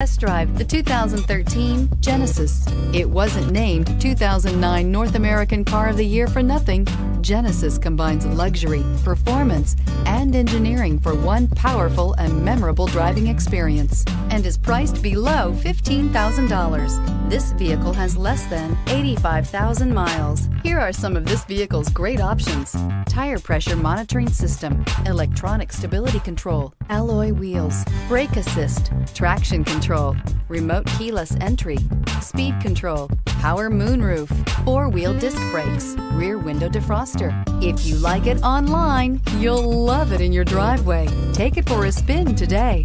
Test drive the 2013 Genesis. It wasn't named 2009 North American Car of the Year for nothing. Genesis combines luxury, performance, and engineering for one powerful and memorable driving experience and is priced below $15,000. This vehicle has less than 85,000 miles. Here are some of this vehicle's great options. Tire pressure monitoring system, electronic stability control, alloy wheels, brake assist, traction control, remote keyless entry, speed control, power moonroof, four-wheel disc brakes, rear window defroster. If you like it online, you'll love it in your driveway. Take it for a spin today.